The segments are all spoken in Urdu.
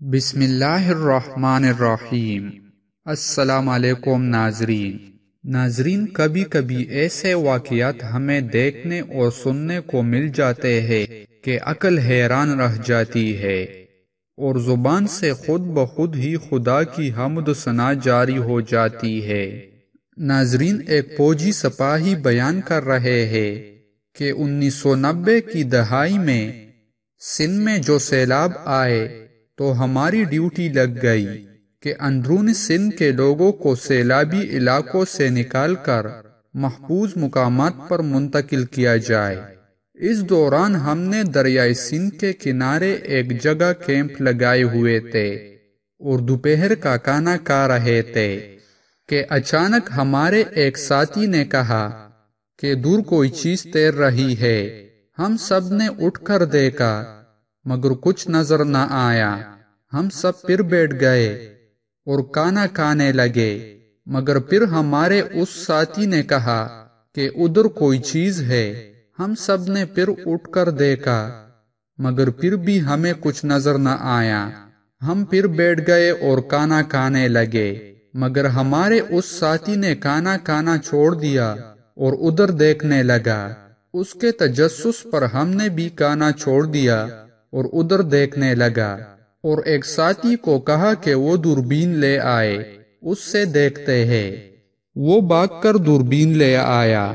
بسم اللہ الرحمن الرحیم۔ السلام علیکم ناظرین۔ ناظرین، کبھی کبھی ایسے واقعات ہمیں دیکھنے اور سننے کو مل جاتے ہیں کہ عقل حیران رہ جاتی ہے اور زبان سے خود بخود ہی خدا کی حمد سنا جاری ہو جاتی ہے۔ ناظرین، ایک فوجی سپاہی بیان کر رہے ہیں کہ انیس سو نبے کی دہائی میں سندھ میں جو سیلاب آئے تو ہماری ڈیوٹی لگ گئی کہ اندرون سندھ کے لوگوں کو سیلابی علاقوں سے نکال کر محفوظ مقامات پر منتقل کیا جائے۔ اس دوران ہم نے دریائے سندھ کے کنارے ایک جگہ کیمپ لگائے ہوئے تھے۔ اور دوپہر کا کانا کھا رہے تھے کہ اچانک ہمارے ایک ساتھی نے کہا کہ دور کوئی چیز تیر رہی ہے۔ ہم سب نے اٹھ کر دیکھا مگر کچھ نظر نہ آیا۔ ہم سب پھر بیٹھ گئے اور کانا کھانے لگے۔ مگر پھر ہمارے اس ساتھی نے کہا کہ ادھر کوئی چیز ہے۔ ہم سب نے پھر اٹھ کر دیکھا۔ مگر پھر بھی ہمیں کچھ نظر نہ آیا۔ ہم پھر بیٹھ گئے اور کانا کھانے لگے۔ مگر ہمارے اس ساتھی نے کانا کھانا چھوڑ دیا اور ادھر دیکھنے لگا۔ اس کے تجسس پر ہم نے بھی کانا چھوڑ دیا۔ اور ادھر دیکھنے لگا اور ایک ساتھی کو کہا کہ وہ دوربین لے آئے، اس سے دیکھتے ہیں۔ وہ باغ کر دوربین لے آیا۔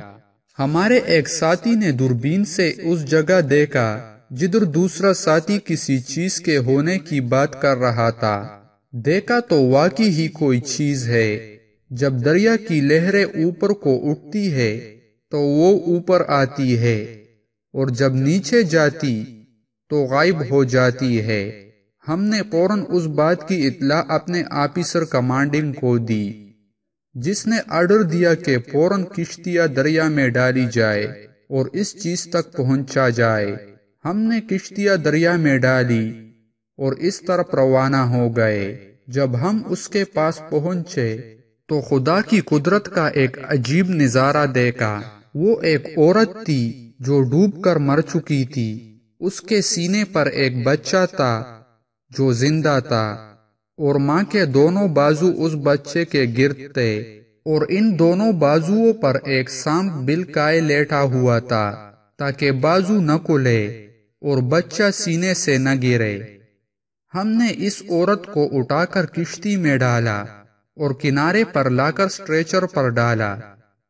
ہمارے ایک ساتھی نے دوربین سے اس جگہ دیکھا جدھر دوسرا ساتھی کسی چیز کے ہونے کی بات کر رہا تھا۔ دیکھا تو واقعی ہی کوئی چیز ہے۔ جب دریا کی لہریں اوپر کو اٹھتی ہے تو وہ اوپر آتی ہے اور جب نیچے جاتی تو غائب ہو جاتی ہے۔ ہم نے فوراً اس بات کی اطلاع اپنے آفیسر کمانڈنگ کو دی، جس نے آرڈر دیا کہ فوراً کشتیاں دریا میں ڈالی جائے اور اس چیز تک پہنچا جائے۔ ہم نے کشتیاں دریا میں ڈالی اور اس طرف روانہ ہو گئے۔ جب ہم اس کے پاس پہنچے تو خدا کی قدرت کا ایک عجیب نظارہ دیکھا۔ وہ ایک عورت تھی جو ڈوب کر مر چکی تھی۔ اس کے سینے پر ایک بچہ تھا جو زندہ تھا اور ماں کے دونوں بازو اس بچے کے گرد تھے اور ان دونوں بازوؤں پر ایک سانپ بل کائے لیٹا ہوا تھا تاکہ بازو نہ کلے اور بچہ سینے سے نہ گرے۔ ہم نے اس عورت کو اٹھا کر کشتی میں ڈالا اور کنارے پر لا کر سٹریچر پر ڈالا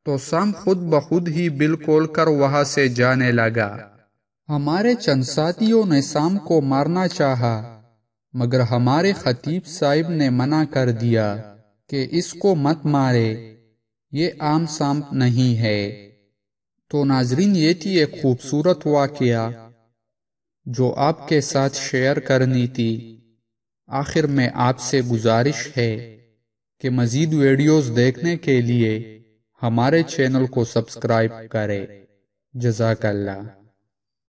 تو سم خود بخود ہی بالکل کر وہاں سے جانے لگا۔ ہمارے چند ساتھیوں نے سام کو مارنا چاہا، مگر ہمارے خطیب صاحب نے منع کر دیا کہ اس کو مت مارے۔ یہ عام سانپ نہیں ہے۔ تو ناظرین، یہ تھی ایک خوبصورت واقعہ جو آپ کے ساتھ شیئر کرنی تھی۔ آخر میں آپ سے گزارش ہے کہ مزید ویڈیوز دیکھنے کے لیے ہمارے چینل کو سبسکرائب کرے۔ جزاک اللہ۔